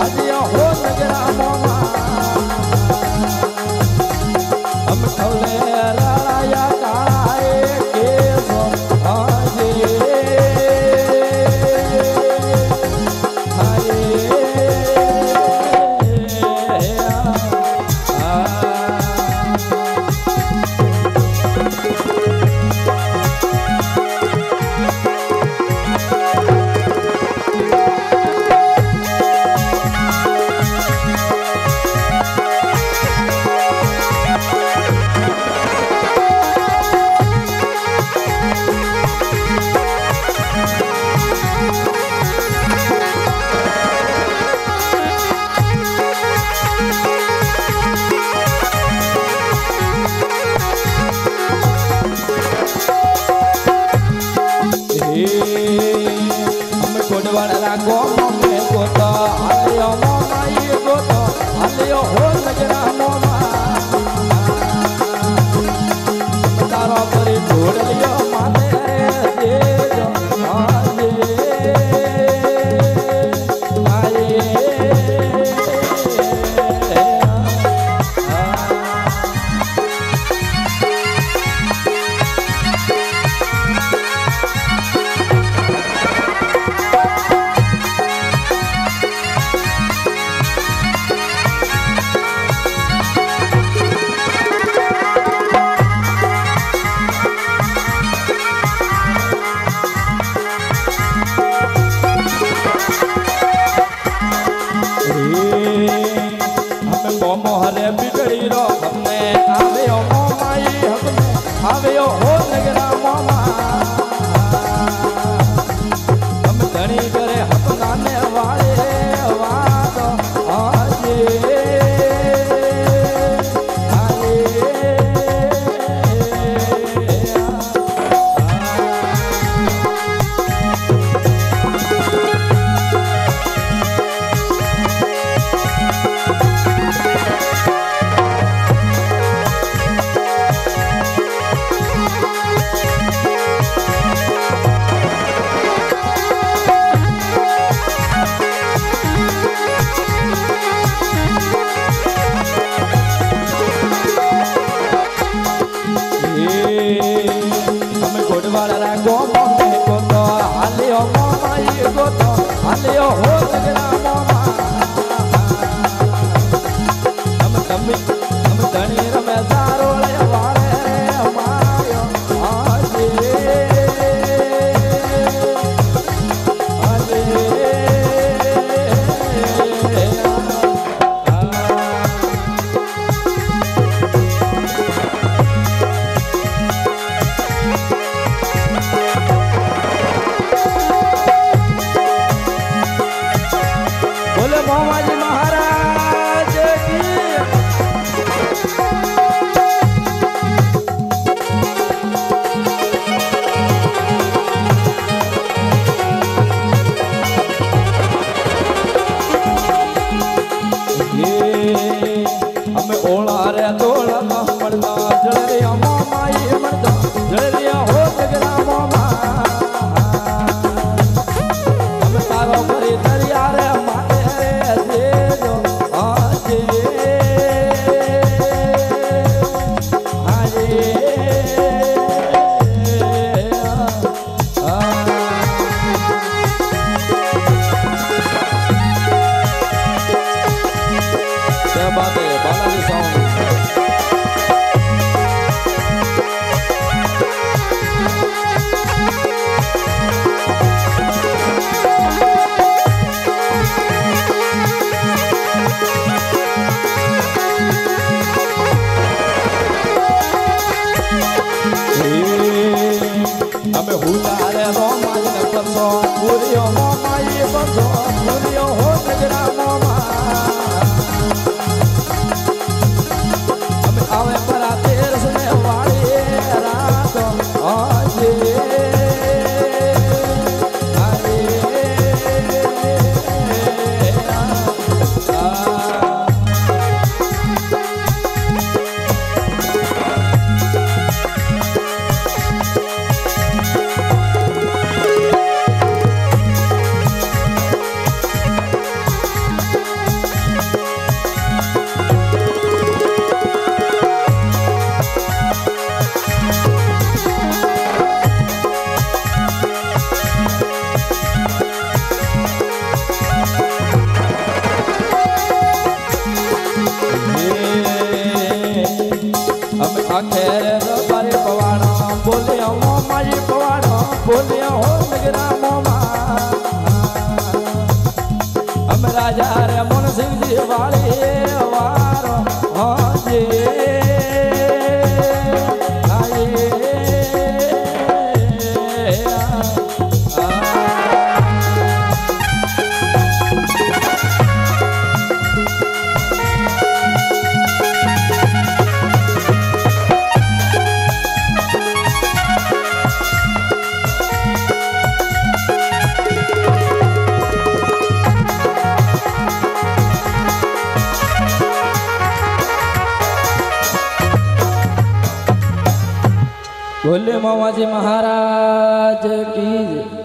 Adiós. તો મોહરે બિગડી રો હમને આવ્યો મો માઈ હમને हम हम धनी रमेदार બધો પૂર્યો નો પાઈ બધો પૂર્યો હો ગજરામાં રાજા રે મનસિંહજી વાળી વારો હાજે भोले मामा जी महाराज की